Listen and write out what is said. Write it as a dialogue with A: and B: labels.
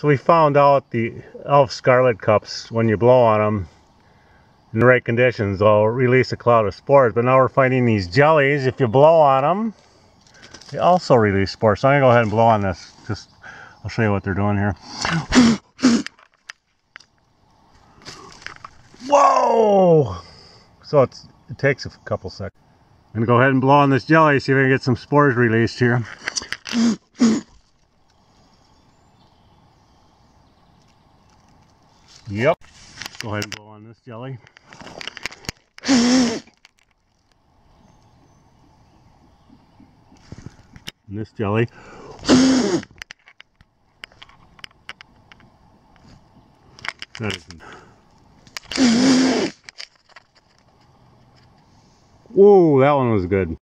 A: So we found out the elf scarlet cups, when you blow on them in the right conditions, they'll release a cloud of spores. But now we're finding these jellies, if you blow on them, they also release spores. So I'm gonna go ahead and blow on this. Just, I'll show you what they're doing here. Whoa! So it takes a couple seconds. I'm gonna go ahead and blow on this jelly, see if I can get some spores released here. Yep. Go ahead and blow on this jelly. And this jelly. That isn't. Whoa, that one was good.